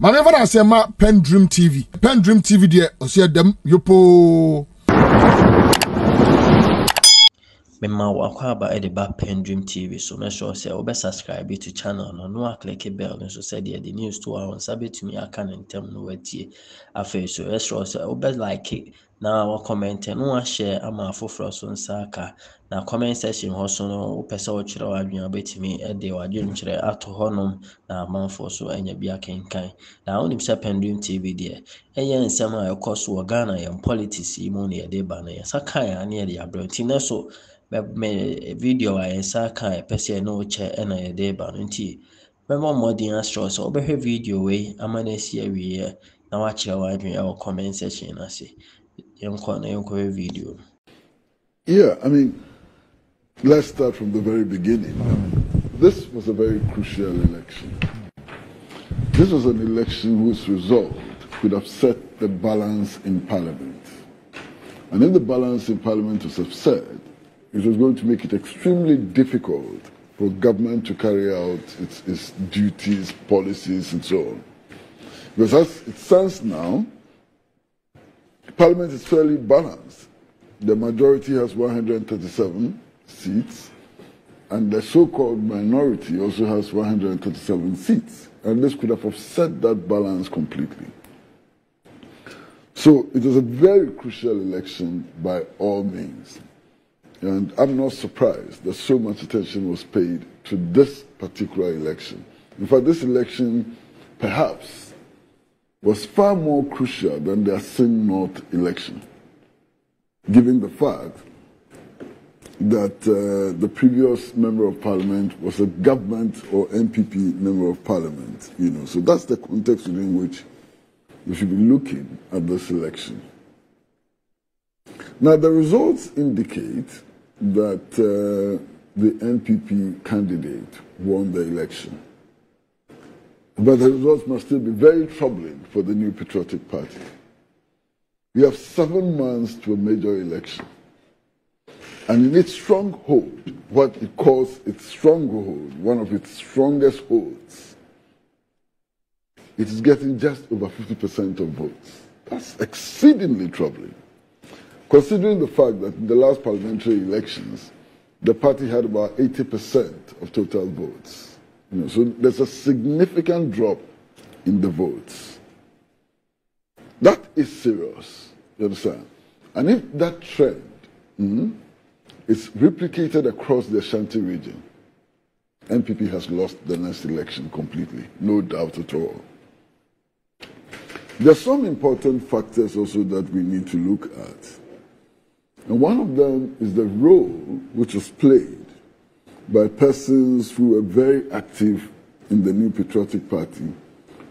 maame fa na asɛm ma pen dream tv pen dream tv deɛ ɔsɛ dɛm yopoo mema wakɔ aba de ba pendream tv so mɛsure sɛ wobɛ subscribe to channel no na wakleke bell no so sɛdeɛ de news to a wo nsa bɛtumi aka no ntɛm no watie. Afei so ɛsure sɛ wobɛ like na wakɔmmɛnte no wahyɛ ama afoforɔ so nsa aka. Na comment section hɔ so no wopɛ sɛ wokyerɛ w'adwene wobɛtumi de w'adwenkyerɛ ato hɔnom na amanfoɔ so anya bi akenkan. Na wonim sɛ pendream tv deɛ ɛyɛ nsɛm a ɛkɔ so wɔ ghana yɛn politics yi mu ne yɛde ba no. Yɛnsa kae a ne yɛde aberɛ nti nɛ so video a yɛnsa ka ɛpɛ sɛ ɛne wo kyɛ ɛna yɛde ba no. Nti mɛma mmɔden aserɛ sɛ wobɛhwɛ video wei ama no asi awieɛ na wakyerɛ w'adwene ɛwɔ comment section no ase. Video Yeah, I mean, let's start from the very beginning. This was a very crucial election. This was an election whose result could upset the balance in Parliament. And if the balance in Parliament was upset, it was going to make it extremely difficult for government to carry out its, its duties, policies, and so on. Because as it stands now, Parliament is fairly balanced. The majority has 137 seats, and the so-called minority also has 137 seats. And this could have upset that balance completely. So it was a very crucial election by all means. And I'm not surprised that so much attention was paid to this particular election. In fact, this election perhaps was far more crucial than the Asin North election, given the fact that uh, the previous member of parliament was a government or NPP member of parliament. You know, so that's the context within which we should be looking at this election. Now, the results indicate that uh, the NPP candidate won the election. But the results must still be very troubling for the new patriotic party. We have seven months to a major election. And in its stronghold, what it calls its stronghold, one of its strongest holds, it is getting just over 50% of votes. That's exceedingly troubling. Considering the fact that in the last parliamentary elections, the party had about 80% of total votes. You know, so there's a significant drop in the votes. That is serious, you understand? And if that trend mm, is replicated across the Ashanti region, NPP has lost the next election completely, no doubt at all. There are some important factors also that we need to look at. And one of them is the role which was played by persons who were very active in the New Patriotic Party,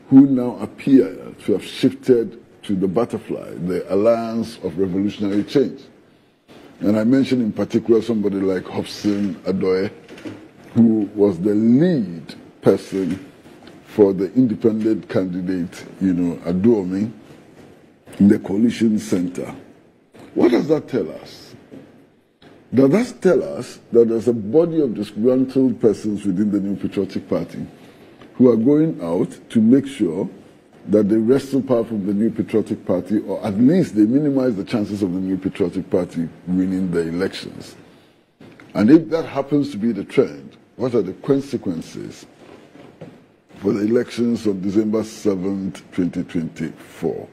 who now appear to have shifted to the butterfly, the alliance of revolutionary change. And I mention in particular somebody like Hopeson Adorye, who was the lead person for the independent candidate, you know, Aduomi, in the coalition center. What does that tell us? Does that tell us that there's a body of disgruntled persons within the New Patriotic Party who are going out to make sure that they wrestle power from the New Patriotic Party, or at least they minimize the chances of the New Patriotic Party winning the elections? And if that happens to be the trend, what are the consequences for the elections of December 7th, 2024?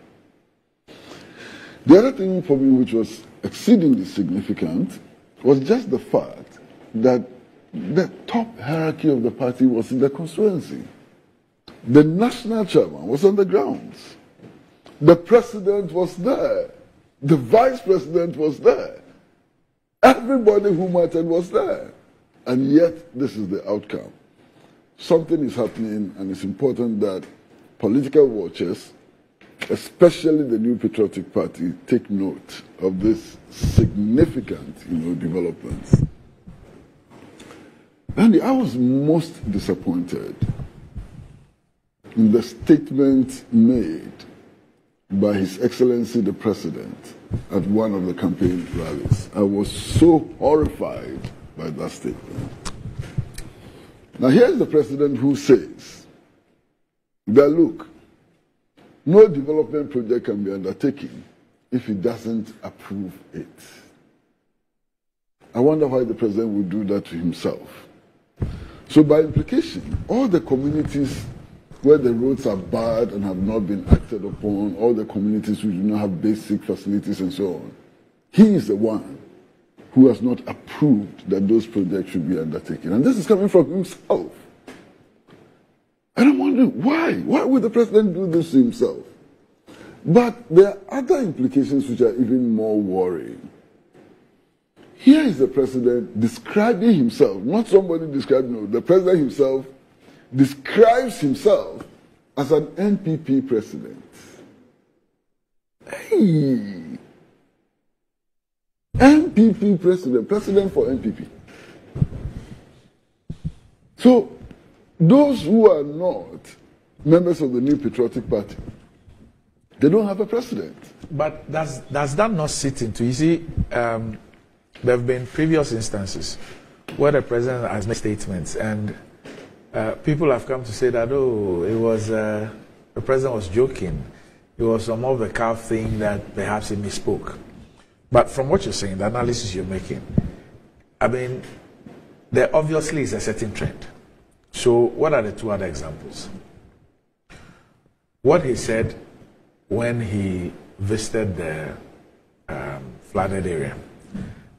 The other thing for me which was exceedingly significant was just the fact that the top hierarchy of the party was in the constituency. The national chairman was on the grounds. The president was there. The vice president was there. Everybody who mattered was there. And yet, this is the outcome. Something is happening, and it's important that political watchers especially the New Patriotic Party, take note of this significant, you know, developments. And I was most disappointed in the statement made by His Excellency the President at one of the campaign rallies. I was so horrified by that statement. Now, here's the President who says that, look, no development project can be undertaken if he doesn't approve it. I wonder why the president would do that to himself. So, by implication, all the communities where the roads are bad and have not been acted upon, all the communities who do not have basic facilities and so on, he is the one who has not approved that those projects should be undertaken. And this is coming from himself. And I'm wondering why? Why would the president do this to himself? But there are other implications which are even more worrying. Here is the president describing himself, not somebody describing, no, the president himself describes himself as an NPP president. Hey! NPP president, president for NPP. So, those who are not members of the New Patriotic Party, they don't have a president. But does, does that not sit into, you see, um, there have been previous instances where the president has made statements and uh, people have come to say that, oh, it was, uh, the president was joking. It was some of the calf thing that perhaps he misspoke. But from what you're saying, the analysis you're making, I mean, there obviously is a certain trend. So, what are the two other examples? What he said when he visited the um, flooded area,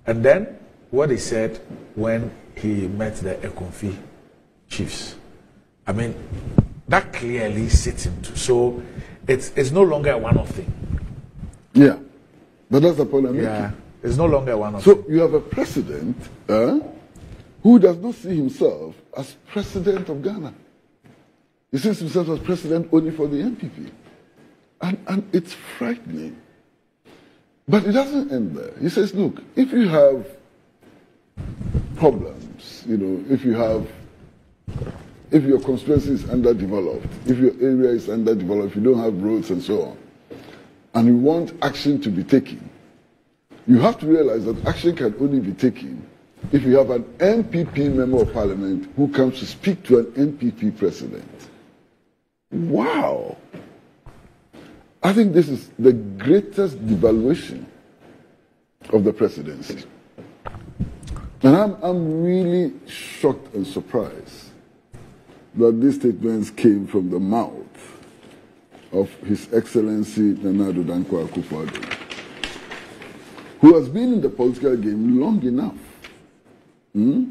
and then what he said when he met the Ekumfi chiefs. I mean, that clearly sits into. So, it's, it's no longer a one off thing. Yeah. But that's the point I'm making. Yeah. It's no longer a one off So you have a president uh, who does not see himself as president of Ghana. He sees himself as president only for the NPP. And, and it's frightening. But it doesn't end there. He says, look, if you have problems, you know, if you have, if your constituency is underdeveloped, if your area is underdeveloped, if you don't have roads and so on, and you want action to be taken, you have to realize that action can only be taken if you have an NPP member of parliament who comes to speak to an NPP president. Wow. I think this is the greatest devaluation of the presidency. And I'm, I'm really shocked and surprised that these statements came from the mouth of His Excellency Nana Addo Dankwa Akufo-Addo, who has been in the political game long enough, hmm,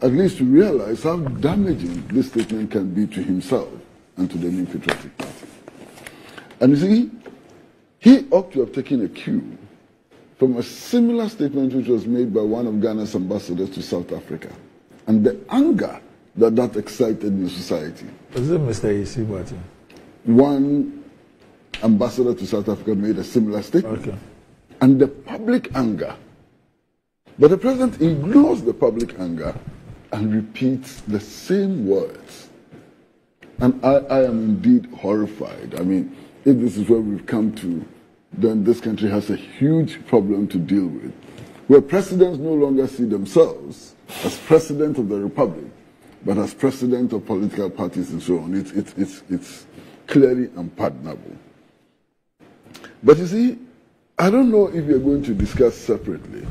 at least to realize how damaging this statement can be to himself and to the New Patriotic Party. And you see, he ought to have taken a cue from a similar statement which was made by one of Ghana's ambassadors to South Africa, and the anger that that excited in society. Was it Mr. Ayisi Boateng? one ambassador to South Africa made a similar statement. Okay. And the public anger. But the president ignores the public anger and repeats the same words. And I, I am indeed horrified. I mean, if this is where we've come to, then this country has a huge problem to deal with. Where presidents no longer see themselves as president of the republic, but as president of political parties and so on. It's, it's, it's, it's clearly unpardonable. But you see, I don't know if you're going to discuss separately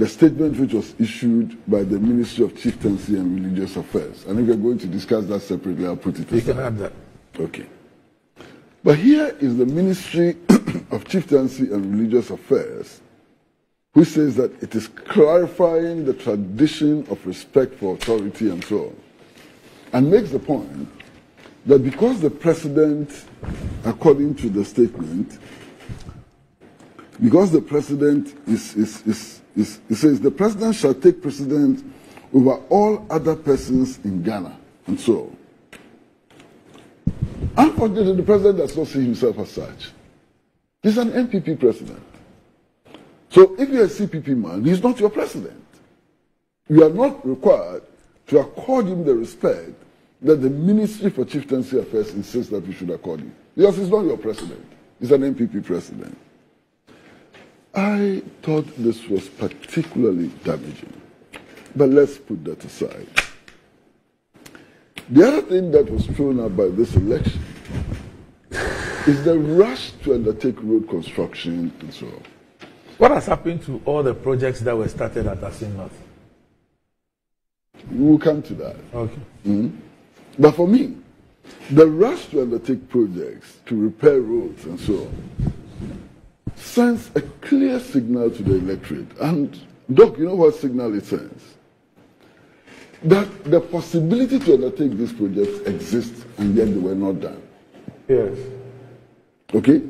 the statement which was issued by the Ministry of Chieftaincy and Religious Affairs. And if you're going to discuss that separately, I'll put it You can add that. Okay. But here is the Ministry of Chieftaincy and Religious Affairs, which says that it is clarifying the tradition of respect for authority and so on, and makes the point that because the president, according to the statement, because the president is, is, is, is, it says the president shall take precedence over all other persons in Ghana, and so. Unfortunately, the president does not see himself as such. He's an NPP president. So if you're a CPP man, he's not your president. You are not required to accord him the respect that the Ministry for Chieftaincy Affairs insists that we should accord him. Because he's not your president. He's an NPP president. I thought this was particularly damaging. But let's put that aside. The other thing that was thrown out by this election is the rush to undertake road construction and so on. What has happened to all the projects that were started at Asin North? We will come to that. Okay. But for me, the rush to undertake projects to repair roads and so on sends a clear signal to the electorate. And, Doc, you know what signal it sends? That the possibility to undertake these projects exists and yet they were not done. Yes. Okay?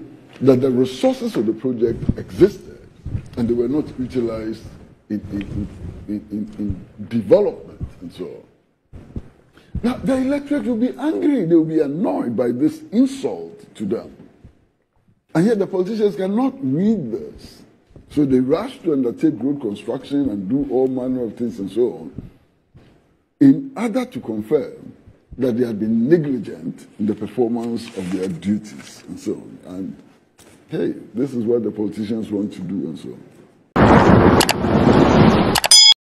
That the resources of the project existed and they were not utilized in, in, in, in, in development and so on. Now, the electorate will be angry, they will be annoyed by this insult to them. And yet the politicians cannot read this. So they rush to undertake road construction and do all manner of things and so on in order to confirm that they had been negligent in the performance of their duties and so on. And hey, this is what the politicians want to do and so on.